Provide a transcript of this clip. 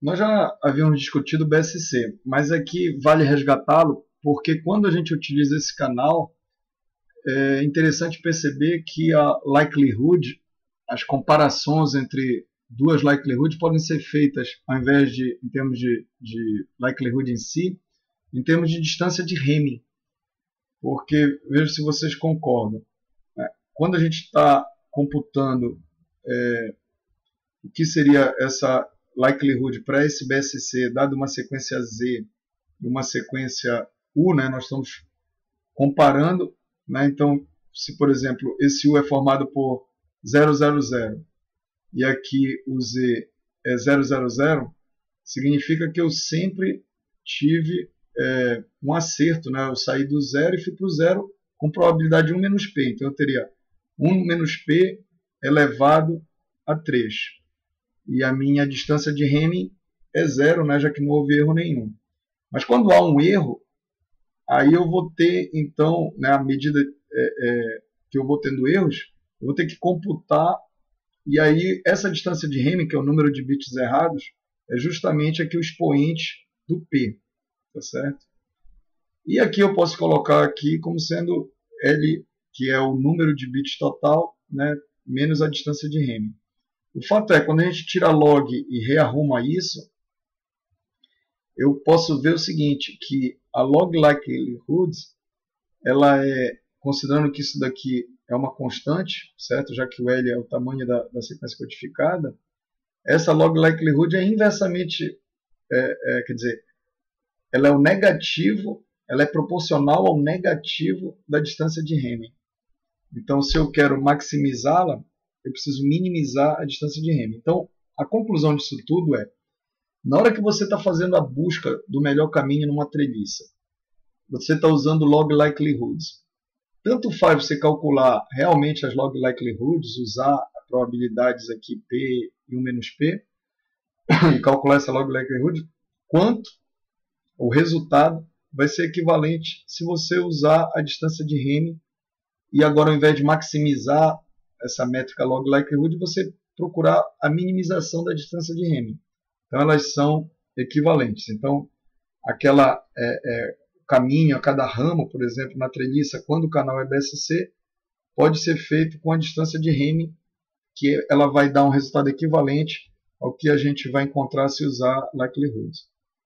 nós já havíamos discutido o BSC, mas aqui vale resgatá-lo, porque quando a gente utiliza esse canal, é interessante perceber que a likelihood, as comparações entre duas likelihoods podem ser feitas, ao invés de, em termos de, de likelihood em si, em termos de distância de Hamming. Porque, veja se vocês concordam, né? quando a gente está computando é, o que seria essa likelihood para esse BSC, dado uma sequência Z e uma sequência U, né, nós estamos comparando, né, então, se por exemplo esse U é formado por 000 e aqui o Z é 000, significa que eu sempre tive é, um acerto, né, eu saí do zero e fui para o zero com probabilidade de 1 menos P, então eu teria 1 menos P elevado a 3 e a minha distância de Hamming é zero, né, já que não houve erro nenhum. Mas quando há um erro, aí eu vou ter, então, né, à medida é, é, que eu vou tendo erros, eu vou ter que computar, e aí essa distância de Hamming, que é o número de bits errados, é justamente aqui o expoente do P, tá certo? E aqui eu posso colocar aqui como sendo L, que é o número de bits total, né, menos a distância de Hamming. O fato é, quando a gente tira log e rearruma isso, eu posso ver o seguinte, que a log likelihood, ela é, considerando que isso daqui é uma constante, certo? Já que o L é o tamanho da, da sequência codificada, essa log likelihood é inversamente, é, é, quer dizer, ela é o negativo, ela é proporcional ao negativo da distância de Hamming. Então, se eu quero maximizá-la, eu preciso minimizar a distância de Hamming. Então, a conclusão disso tudo é, na hora que você está fazendo a busca do melhor caminho numa treliça, você está usando log likelihoods. Tanto faz você calcular realmente as log likelihoods, usar probabilidades aqui P e 1 menos P, e calcular essa log likelihood, quanto o resultado vai ser equivalente se você usar a distância de Hamming e agora ao invés de maximizar essa métrica log likelihood, você procurar a minimização da distância de Hamming. Então elas são equivalentes. Então aquela é, é, caminho a cada ramo, por exemplo, na treliça, quando o canal é BSC, pode ser feito com a distância de Hamming, que ela vai dar um resultado equivalente ao que a gente vai encontrar se usar likelihoods.